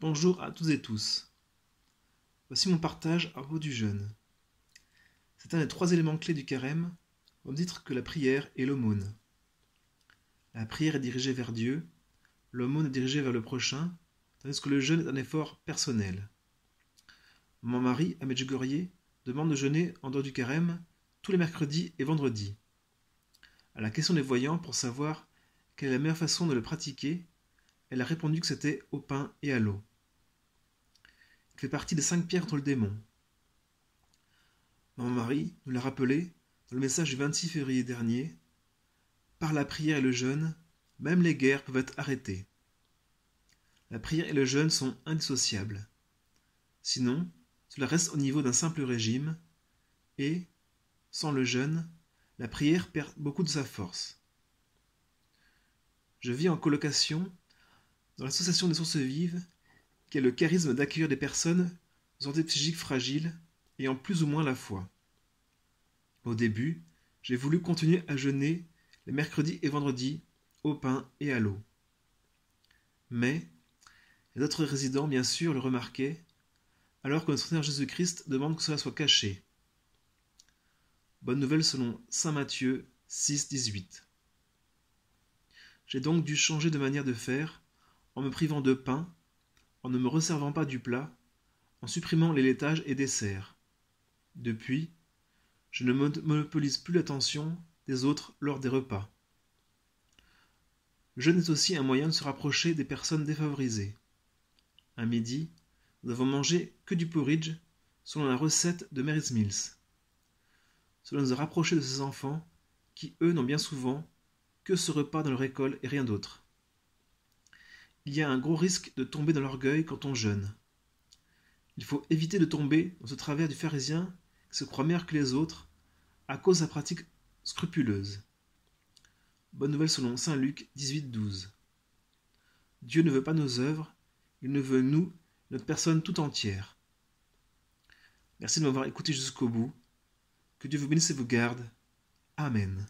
Bonjour à toutes et tous. Voici mon partage à propos du jeûne. C'est un des trois éléments clés du carême, au titre que la prière et l'aumône. La prière est dirigée vers Dieu, l'aumône est dirigée vers le prochain, tandis que le jeûne est un effort personnel. Mon mari, à Medjugorje, demande de jeûner en dehors du carême tous les mercredis et vendredis. À la question des voyants pour savoir quelle est la meilleure façon de le pratiquer, elle a répondu que c'était au pain et à l'eau. Il fait partie des cinq pierres contre le démon. Mon mari nous l'a rappelé dans le message du 26 février dernier. Par la prière et le jeûne, même les guerres peuvent être arrêtées. La prière et le jeûne sont indissociables. Sinon, cela reste au niveau d'un simple régime, et, sans le jeûne, la prière perd beaucoup de sa force. Je vis en colocation dans l'association des sources vives, qui a le charisme d'accueillir des personnes aux santé psychique fragiles ayant plus ou moins la foi. Au début, j'ai voulu continuer à jeûner les mercredis et vendredis au pain et à l'eau. Mais les autres résidents, bien sûr, le remarquaient, alors que notre Seigneur Jésus-Christ demande que cela soit caché. Bonne nouvelle selon Saint Matthieu 6, 18. J'ai donc dû changer de manière de faire en me privant de pain, en ne me resservant pas du plat, en supprimant les laitages et desserts. Depuis, je ne monopolise plus l'attention des autres lors des repas. Le jeûne est aussi un moyen de se rapprocher des personnes défavorisées. À midi, nous avons mangé que du porridge selon la recette de Mary's Mills. Cela nous a rapprochés de ces enfants qui, eux, n'ont bien souvent que ce repas dans leur école et rien d'autre. Il y a un gros risque de tomber dans l'orgueil quand on jeûne. Il faut éviter de tomber dans ce travers du pharisien qui se croit meilleur que les autres à cause de sa pratique scrupuleuse. Bonne nouvelle selon saint Luc 18, 12. Dieu ne veut pas nos œuvres, il ne veut nous, notre personne tout entière. Merci de m'avoir écouté jusqu'au bout. Que Dieu vous bénisse et vous garde. Amen.